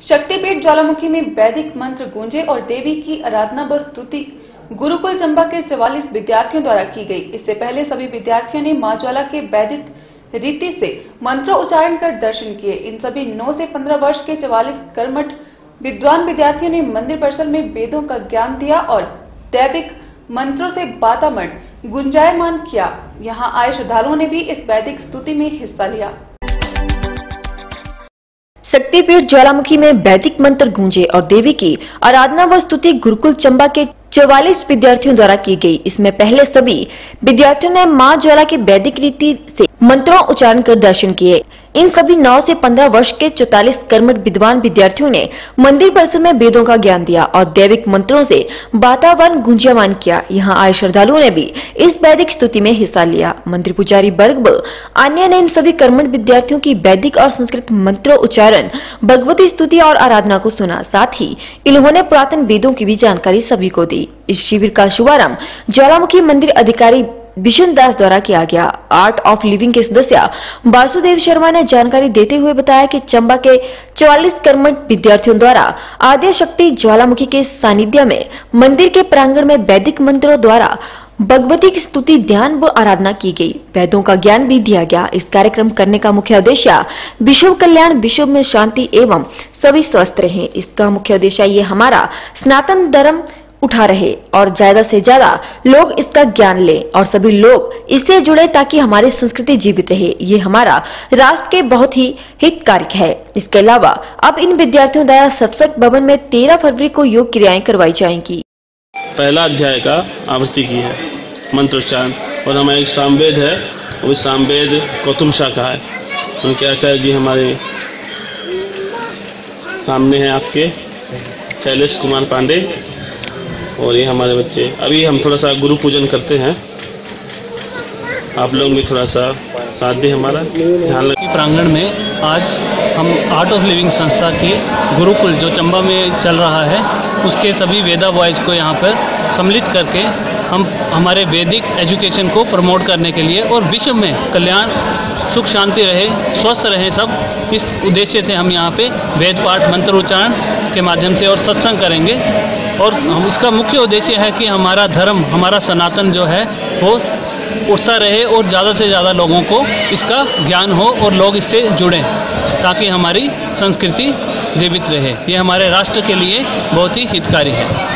शक्तिपीठ ज्वालामुखी में वैदिक मंत्र गूंजे और देवी की आराधना व स्तुति गुरुकुल चंबा के 44 विद्यार्थियों द्वारा की गई। इससे पहले सभी विद्यार्थियों ने माँ ज्वाला के वैदिक रीति से मंत्रोच्चारण कर दर्शन किए। इन सभी 9 से 15 वर्ष के 44 कर्मठ विद्वान विद्यार्थियों ने मंदिर परिसर में वेदों का ज्ञान दिया और दैविक मंत्रों से वातावरण गुंजायमान किया। यहाँ आए श्रद्धालुओं ने भी इस वैदिक स्तुति में हिस्सा लिया। शक्तिपीठ ज्वालामुखी में वैदिक मंत्र गूंजे और देवी की आराधना व स्तुति गुरुकुल चंबा के चौवालीस विद्यार्थियों द्वारा की गई। इसमें पहले सभी विद्यार्थियों ने माँ ज्वाला के वैदिक रीति से मंत्रों उच्चारण कर दर्शन किए। इन सभी 9 से 15 वर्ष के 44 कर्मठ विद्वान विद्यार्थियों ने मंदिर परिसर में वेदों का ज्ञान दिया और दैविक मंत्रों से वातावरण गुंजायमान किया। यहाँ आए श्रद्धालुओं ने भी इस वैदिक स्तुति में हिस्सा लिया। मंदिर पुजारी वर्ग अन्य ने इन सभी कर्मठ विद्यार्थियों की वैदिक और संस्कृत मंत्रों उच्चारण, भगवती स्तुति और आराधना को सुना। साथ ही इन्होंने पुरातन वेदों की भी जानकारी सभी को दी। इस शिविर का शुभारंभ ज्वालामुखी मंदिर अधिकारी बिशन दास द्वारा किया गया आर्ट ऑफ़ लिविंग के सदस्य वासुदेव शर्मा ने जानकारी देते हुए बताया कि चंबा के 44 कर्मठ विद्यार्थियों द्वारा आद्य शक्ति ज्वालामुखी के सानिध्य में, मंदिर के प्रांगण में वैदिक मंत्रों द्वारा भगवती की स्तुति, ध्यान व आराधना की गई। वेदों का ज्ञान भी दिया गया। इस कार्यक्रम करने का मुख्य उद्देश्य विश्व कल्याण, विश्व में शांति एवं सभी स्वस्थ रहे। इसका मुख्य उद्देश्य ये हमारा सनातन धर्म उठा रहे और ज़्यादा से ज़्यादा लोग इसका ज्ञान लें और सभी लोग इससे जुड़े ताकि हमारी संस्कृति जीवित रहे। ये हमारा राष्ट्र के बहुत ही हितकारक है। इसके अलावा अब इन विद्यार्थियों द्वारा सत्संग भवन में 13 फरवरी को योग क्रियाएँ करवाई जाएँगी। पहला अध्याय का आवृत्ति की है। मंत्रोच्चारण। और हमारा एक सामवेद है। वो सामवेद गौतम शाह का है। उनके आचार्य जी हमारे सामने हैं आपके। शैलेश कुमार पांडे। और ये हमारे बच्चे। अभी हम थोड़ा सा गुरु पूजन करते हैं। आप लोग भी थोड़ा सा साथ दें हमारा। ध्यान लग प्रांगण में आज हम आर्ट ऑफ़ लिविंग संस्था के गुरुकुल, जो चंबा में चल रहा है, उसके सभी वेदा बॉयज़ को यहाँ पर सम्मिलित करके हम हमारे वैदिक एजुकेशन को प्रमोट करने के लिए और विश्व में कल्याण, सुख, शांति रहे, स्वस्थ रहे सब, इस उद्देश्य से हम यहाँ पे वेद पाठ, मंत्र उच्चारण के माध्यम से और सत्संग करेंगे। और हम इसका मुख्य उद्देश्य है कि हमारा धर्म, हमारा सनातन जो है, वो उठता रहे और ज़्यादा से ज़्यादा लोगों को इसका ज्ञान हो और लोग इससे जुड़ें, ताकि हमारी संस्कृति जीवित रहे। ये हमारे राष्ट्र के लिए बहुत ही हितकारी है।